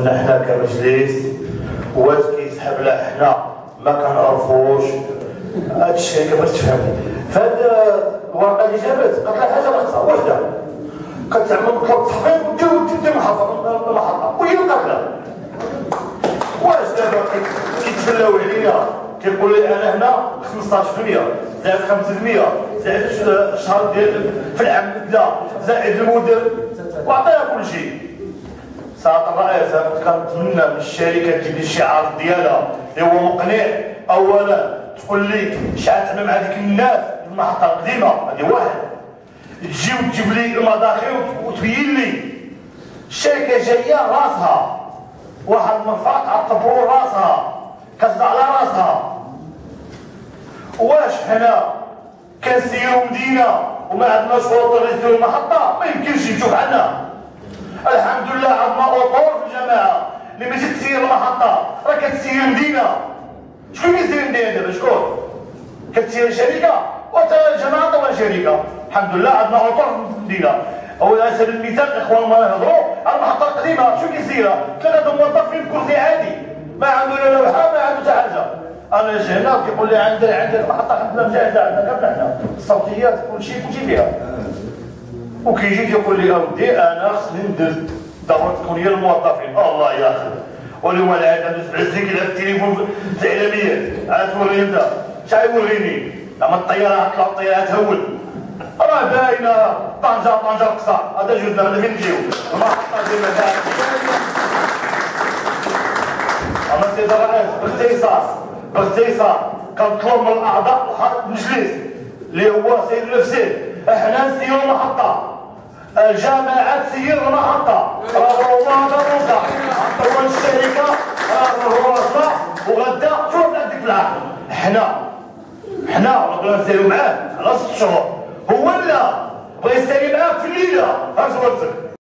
خاصنا حنا كمجلس واش كيسحب لها حنا ما كنعرفوش. هذا الشيء كيفاش تفهم. فهاد الورقه اللي جابت قالت لها حاجة ناقصه وحدة. كتعمل مطلب تحقيق ودير محافظة المحطه وهي قابله واش دابا؟ كيتفلاو علينا كيقول لي أنا هنا 15% زائد 5% زائد الشهر ديال في العام كذا زائد المدير. وعطيها كل شيء. ساعة الرئيس كنتمنى من الشركة تجيب الشعار ديالها. اللي هو مقنع. أولا تقول لي شحال تعمل مع هذيك الناس المحطة القديمة هذه واحد. تجي وتجيب لي المداخل وتبين لي. الشركة جاية راسها. واحد المرفق عطبوا راسها. كتضع على راسها. واش حنا كنسيرو مدينة وما عندناش وطن المحطة ما يمكنش نشوف عنا الحمد لله عندنا اطور في الجماعة. اللي ماشي تسير المحطة راه كتسير مدينة. شكون كيسير مدينة دابا؟ شكون؟ كتسير شركه وتا الجماعة طبعا شركه الحمد لله عندنا اطور في المدينة. هو على سبيل المثال الاخوان ما يهضروا على المحطة القديمة شو كيسيرها؟ ثلاثة موظفين بكرسي عادي. ما عنده لا لوحة ما عنده حتى حاجة. أنا هنا كيقول لي عندنا عندنا المحطة لله مجهزه عندنا كامل حنا الصوتيات كل شيء كل شيء فيها. وكيجي تيقول لي أودي أنا خصني ندير الدوره التكوينيه للموظفين الله يا أخي. ولي هو العيد عنده سبع سنين كيدير التليفون في الاعلاميات عاد توريني انت شحال يوريني زعما الطياره طلع الطياره تهول راه باينة. طنجة طنجة القصر هذا جوجنا هذا فين نجيو المحطه ديما أما السيد الرئيس باختصاص باختصاص كنطلب من الأعضاء المجلس اللي هو سيد النفسي إحنا نسيروا المحطة الجامعة تسير المحطة راه هو الوضع هو الشركة. راه هو راسنا وغدا شوف عندك في العقل. حنا. حنا. بغينا نسيروا معاه. على ست شهور هو لا. بغى يسالي معاك في الليلة. اش ورثك